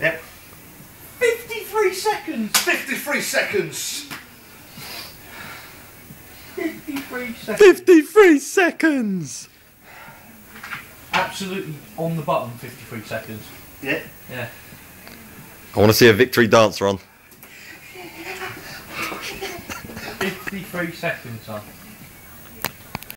Yep. 53 seconds! 53 seconds. 53 seconds. 53 seconds! Absolutely on the button, 53 seconds. Yeah. Yeah. I want to see a victory dance Ron. 53 seconds, son.